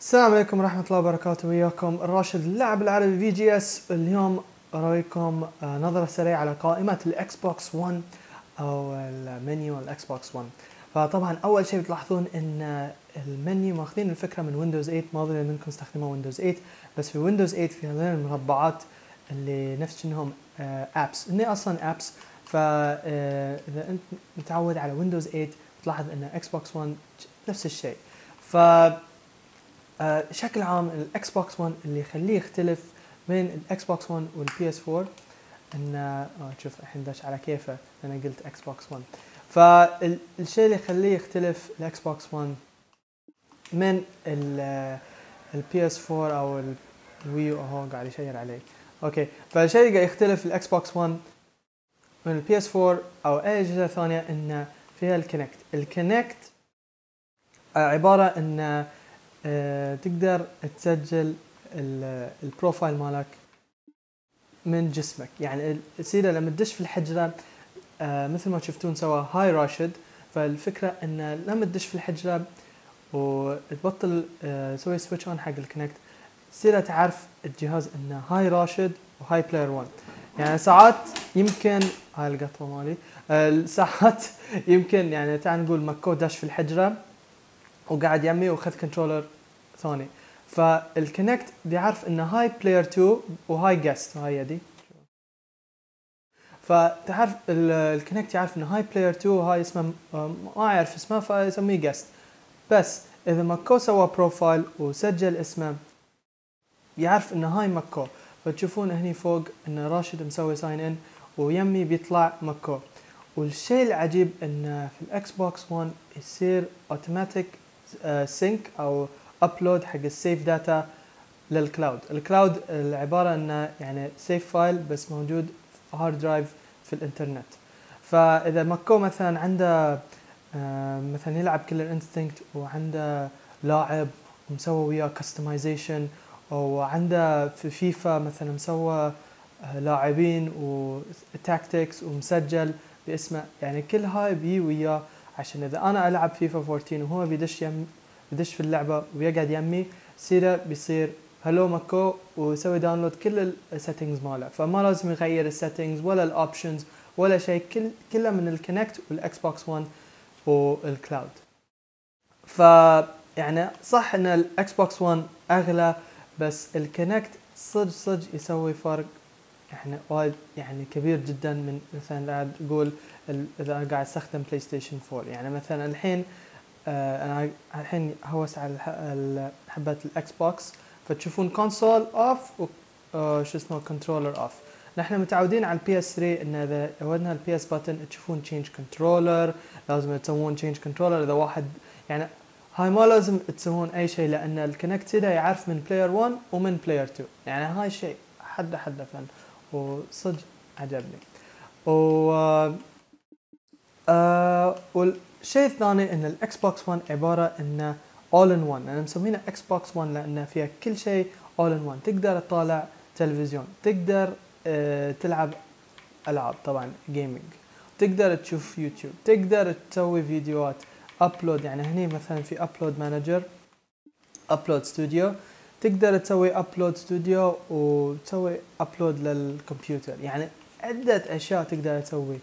السلام عليكم ورحمة الله وبركاته. وياكم الراشد اللاعب العربي في جي اس اليوم أراويكم آه، نظرة سريعة على قائمة الإكس بوكس 1 أو المنيو الإكس بوكس 1 فطبعا أول شيء بتلاحظون إن المنيو ماخذين الفكرة من ويندوز 8 ما أظن منكم استخدموا ويندوز 8 بس في ويندوز 8 في هذين المربعات اللي نفس إنهم apps هن أصلا apps فاذا أنت متعود على ويندوز 8 تلاحظ إن إكس بوكس 1 نفس الشيء. ف آه، بشكل عام الإكس بوكس 1 اللي يخليه يختلف بين الإكس بوكس 1 والبي اس 4 إن آه، شوف الحين داش على كيفه أنا قلت إكس بوكس 1 فالشيء اللي يخليه يختلف الإكس بوكس 1 من البي اس 4 أو الويو أهو قاعد يشير عليه. أوكي. فالشيء اللي يختلف الإكس بوكس 1 من البي اس 4 أو أي اجهزه ثانية انه فيها ال Kinect ال Kinect عبارة إن آه، تقدر تسجل ال- ال profile مالك من جسمك. يعني يصير لما تدش في الحجرة آه، مثل ما شفتون سوا هاي راشد. فالفكرة إن لما تدش في الحجرة وتبطل آه، تسوي switch on حق ال Kinect تصير تعرف الجهاز إنه هاي راشد وهاي player 1 يعني ساعات يمكن هاي القطوة مالي آه، ساعات يمكن يعني تعال نقول مكو داش في الحجرة. وقاعد يمي وخذ controller ثاني. فال Kinect بيعرف ان هاي player 2 وهاي guest هاي يدي. فتعرف ال- ال Kinect يعرف ان هاي player 2 وهاي اسمه ما أعرف اسمه فيسميه guest بس إذا ماكو سوى profile وسجل اسمه يعرف ان هاي ماكو. فتشوفون هني فوق إن راشد مسوي sign in ويمي بيطلع ماكو. والشيء العجيب إن في الاكس بوكس 1 يصير automatic sync أو upload حق ال save data لل cloud ال cloud العبارة إنه يعني save file بس موجود في hard drive في الإنترنت. فإذا ماكو مثلا عنده آه، مثلا يلعب Killer Instinct وعنده لاعب ومسوي وياه customization وعنده في فيفا مثلا مسوى آه، لاعبين و tactics ومسجل باسمه يعني كل هاي بي وياه عشان إذا أنا ألعب فيفا 14 وهو بيدش يم بيدش في اللعبة ويقعد يمي سيرة بيصير hello ماكو ويسوي download كل ال settings ماله. فما لازم يغير ال settings ولا ال options ولا شيء كل كله من ال Kinect والاكس بوكس 1 وال cloud ف يعني صح إن ال Xbox 1 أغلى بس ال Kinect صدق صدق يسوي فرق يعني وايد يعني كبير جدا من مثلا قاعد أقول إذا أنا قاعد أستخدم PlayStation 4 يعني مثلا الحين آه أنا الحين هوس على حبة ال Xbox فتشوفون console off و شو اسمه controller off نحن متعودين على ال PS 3 إن إذا ودنا ال PS button تشوفون change controller لازم تسوون change controller إذا واحد يعني هاي ما لازم تسوون أي شيء لأن ال Kinect يعرف من player 1 ومن player 2 يعني هاي شيء حد حد فن وصدق عجبني. و آه والشيء الثاني إن ال Xbox 1 عبارة انه all in 1 أنا مسمينه Xbox 1 لأن فيها كل شيء all in 1 تقدر تطالع تلفزيون تقدر آه تلعب ألعاب طبعا gaming تقدر تشوف يوتيوب تقدر تسوي فيديوهات upload يعني هني مثلا في upload manager upload studio تقدر تسوي upload studio وتسوي upload للكمبيوتر. يعني عدة أشياء تقدر تسوي.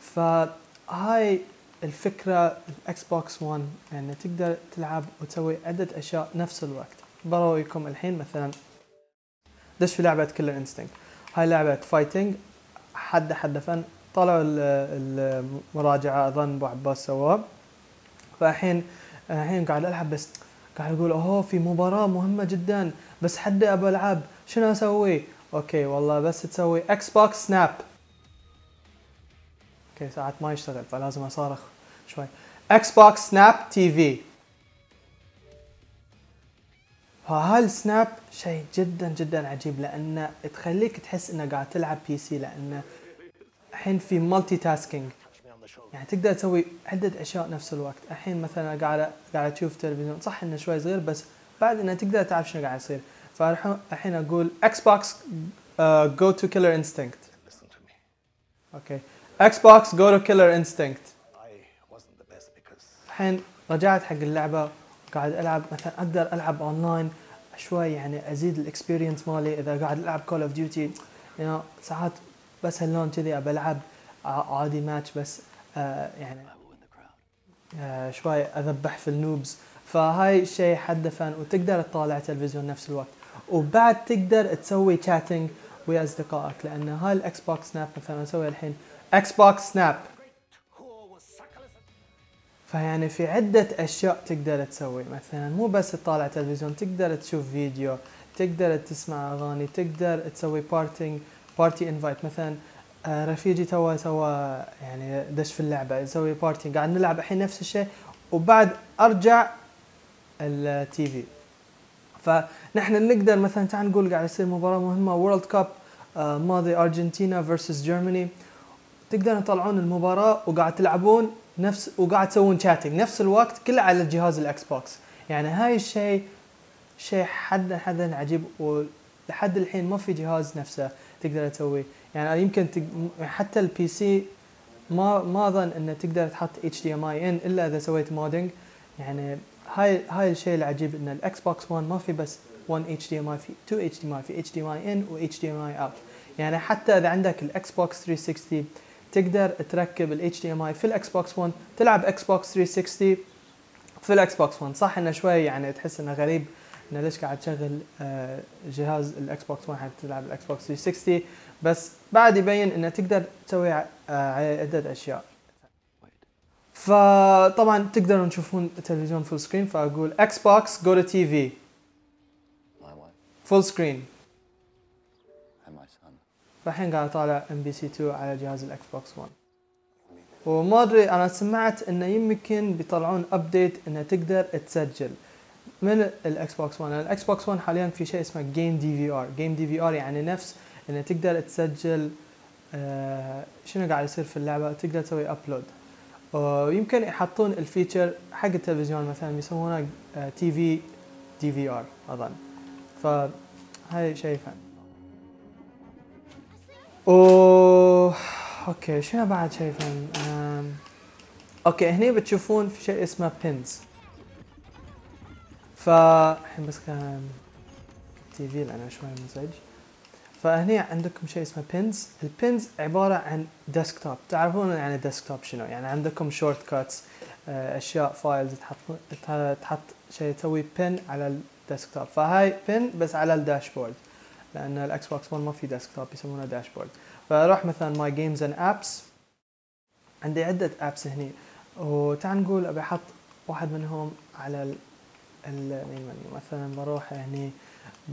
فهاي الفكرة ال Xbox 1 يعني تقدر تلعب وتسوي عدة أشياء نفس الوقت. برويكم الحين مثلا دش في لعبة Killer Instinct هاي لعبة fighting حد حد فن. طلعوا ال- المراجعة اظن ابو عباس سواه فالحين الحين قاعد ألعب بس قاعد أقول أوه في مباراة مهمة جدا بس حد ابى العب شنو أسوي؟ okay والله بس تسوي Xbox snap okay ساعات ما يشتغل فلازم أصارخ شوي. Xbox snap TV فهاي ال snap شيء جدا جدا عجيب لأنه تخليك تحس إنه قاعد تلعب PC لأنه الحين في multitasking يعني تقدر تسوي عدة أشياء نفس الوقت. الحين مثلا قاعد قاعد تشوف تلفزيون صح إنه شوي صغير بس بعد إنه تقدر تعرف شنو قاعد يصير. فالحين أقول Xbox go to Killer Instinct. okay. Xbox go to Killer Instinct الحين رجعت حق اللعبة قاعد ألعب مثلا أقدر ألعب اونلاين شوي يعني أزيد ال experience مالي. إذا قاعد ألعب Call of Duty ساعات بس هاللون كذي ابى ألعب عادي ماتش بس آه يعني آه شوي أذبح في ال noobs. فهاي الشيء حد فن وتقدر تطالع تلفزيون نفس الوقت. وبعد تقدر تسوي chatting ويا أصدقائك لأن هاي ال Xbox snap مثلا أسوي الحين. Xbox snap فيعني في عدة أشياء تقدر تسوي. مثلا مو بس تطالع تلفزيون تقدر تشوف فيديو تقدر تسمع أغاني تقدر تسوي partying party invite مثلا آه، رفيجي تو سوى يعني دش في اللعبة يسوي party قاعد نلعب الحين نفس الشيء وبعد أرجع ال TV فنحن نقدر مثلا تعال نقول قاعد يصير مباراة مهمة World Cup آه، ما أدري أرجنتينا versus Germany تقدرون تطلعون المباراة وقاعد تلعبون نفس وقاعد تسوون chatting نفس الوقت كله على الجهاز ال Xbox يعني هاي الشيء شيء حد حدا عجيب ولحد الحين ما في جهاز نفسه تقدر تسويه. يعني يمكن تق... حتى ال PC ما ما أظن انه تقدر تحط HDMI in إلا إذا سويت modding يعني هاي هاي الشيء العجيب إن ال Xbox 1 ما في بس 1 HDMI في 2 HDMI في HDMI in و HDMI out يعني حتى إذا عندك ال Xbox 360 تقدر تركب ال HDMI في ال Xbox 1 تلعب Xbox 360 في ال Xbox 1 صح إنه شوي يعني تحس إنه غريب إنه ليش قاعد تشغل آه، جهاز ال Xbox 1 حتى تلعب ال Xbox 360 بس بعد يبين إنه تقدر تسوي آه، عدة أشياء. فطبعا تقدرون تشوفون التلفزيون full screen فأقول Xbox go to TV full screen فالحين قاعد أطالع MBC 2 على جهاز ال Xbox 1 وما أدري أنا سمعت انه يمكن بيطلعون update إنه تقدر تسجل من ال Xbox 1 ال Xbox 1 حاليا في شيء اسمه جيم دي في ار جيم دي في ار يعني نفس إنه تقدر تسجل آه شنو قاعد يصير في اللعبة؟ تقدر تسوي upload ويمكن يحطون ال feature حق التلفزيون مثلا يسمونه TV DVR أظن. فهاي شيء فن أوه okay شنو بعد شايفين أم... okay هني بتشوفون في شيء اسمه pins فالحين بسكر TV لأنه شوي مزعج. فهني عندكم شيء اسمه pins ال pins عبارة عن desktop تعرفون يعني desktop شنو؟ يعني عندكم shortcuts أشياء files تحط تحط شيء تسوي pin على ال desktop. فهاي pin بس على ال dashboard لأن ال Xbox 1 ما في desktop يسمونه dashboard. فاروح مثلا my games and apps عندي عدة apps هني. وتعال نقول أبي أحط واحد منهم على المنيو مثلا بروح هني.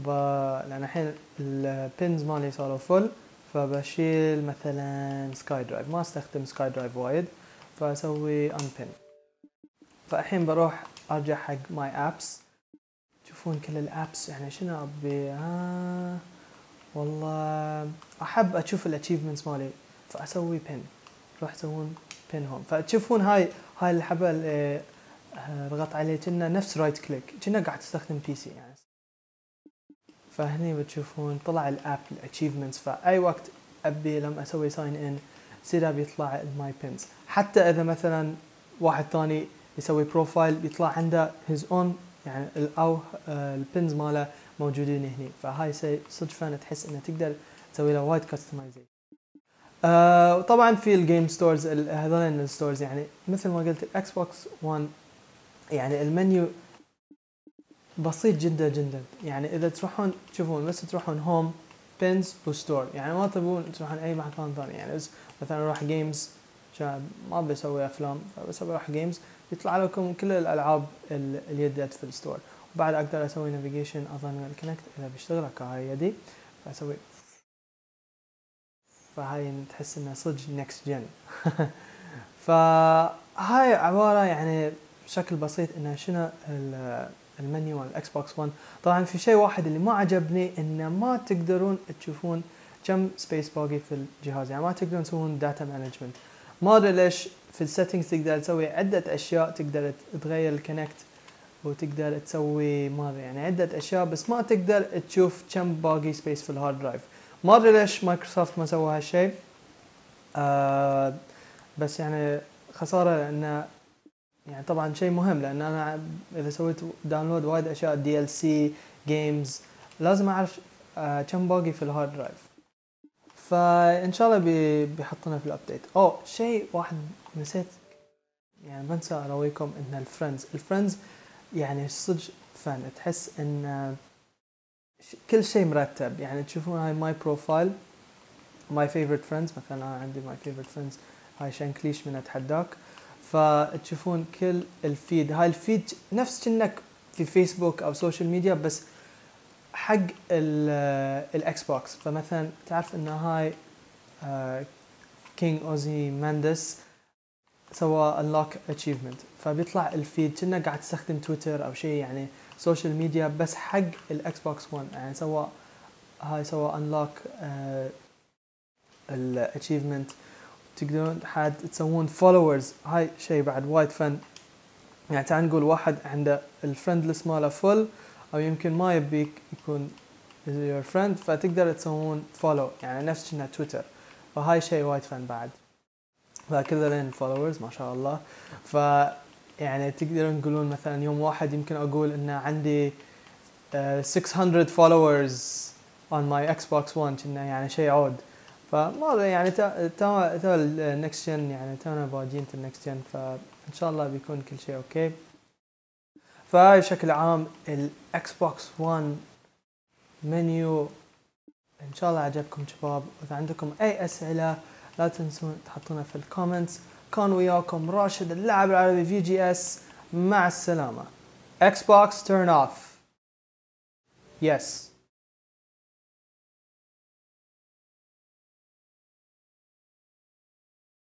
لأن الحين ال pins مالي صاروا full فبشيل مثلا SkyDrive ما أستخدم SkyDrive وايد فأسوي unpin فالحين بروح أرجع حق My Apps تشوفون كل ال apps يعني شنو أبي؟ ها والله أحب أشوف ال achievements مالي فأسوي pin روح تسوون pin home. فتشوفون هاي هاي الحبه اللي آه، ضغط عليه كنا نفس right click كنا قاعد تستخدم PC يعني. فهني بتشوفون طلع ال app ال achievements فاي وقت أبي لما أسوي sign in يصير بيطلع ال my pins حتى إذا مثلا واحد ثاني يسوي profile بيطلع عنده his own يعني أو آه، ال pins ماله موجودين هنا فهاي صدق fun تحس إنه تقدر تسوي له وايد customization آه وطبعا في ال game stores هذول ال stores يعني مثل ما قلت ال Xbox 1 يعني المنيو بسيط جدا جدا. يعني إذا تروحون تشوفون بس تروحون home pins و store يعني ما تبون تروحون أي مكان ثاني. يعني بس مثلا أروح games ما بسوي أفلام فبس أروح games يطلع لكم كل الألعاب اللي في ال store وبعد أقدر أسوي navigation أظن ال Kinect إذا بيشتغل هاي يدي فاسوي فهاي تحس إنها صدق next gen فهاي عبارة يعني بشكل بسيط إنه شنو المنيو مال ال Xbox 1 طبعا في شيء واحد اللي ما عجبني إنه ما تقدرون تشوفون كم space باقي في الجهاز. يعني ما تقدرون تسوون data management ما أدري ليش في ال settings تقدر تسوي عدة أشياء تقدر تغير ال Kinect وتقدر تسوي ما أدري يعني عدة أشياء بس ما تقدر تشوف كم باقي space في ال hard drive ما أدري ليش مايكروسوفت ما سووا هالشيء. آه بس يعني خسارة لأن يعني طبعا شيء مهم لأن أنا إذا سويت download وايد أشياء DLC games لازم أعرف آه، كم باقي في ال hard drive فإن شاء الله بي بيحطونه في ال update اوه شيء واحد نسيت يعني بنسى أراويكم إن ال friends ال friends يعني صدق fun تحس إن كل شيء مرتب. يعني تشوفون هاي my profile my favorite friends مثلا أنا عندي my favorite friends هاي شنكليش من أتحداك. فتشوفون كل ال feed. هاي ال feed نفس كأنك في فيسبوك أو social media بس حق ال Xbox فمثلا تعرف إن هاي King Ozymandias سوى unlock achievement فبيطلع ال feed كأنه قاعد تستخدم تويتر أو شيء يعني social media بس حق ال Xbox 1 يعني سوى هاي سوى unlock ال achievement تقدرون حد تسوون followers هاي شيء بعد وايد fun يعني تعال نقول واحد عنده ال friend list ماله full أو يمكن ما يبيك يكون your friend فتقدر تسوون follow يعني نفس كنا تويتر فهاي شيء وايد fun بعد. لين followers ما شاء الله. ف يعني تقدرون تقولون مثلا يوم واحد يمكن أقول إن عندي 600 followers on my Xbox One كنا يعني شيء عود. فما يعني تا تا ال next gen يعني تونا بادين ال next gen فإن شاء الله بيكون كل شيء okay. فهاي بشكل عام ال Xbox 1 منيو إن شاء الله عجبكم شباب. اذا عندكم أي أسئلة لا تنسون تحطونها في ال comments كان وياكم راشد اللاعب العربي في جي اس مع السلامة. Xbox turn off yes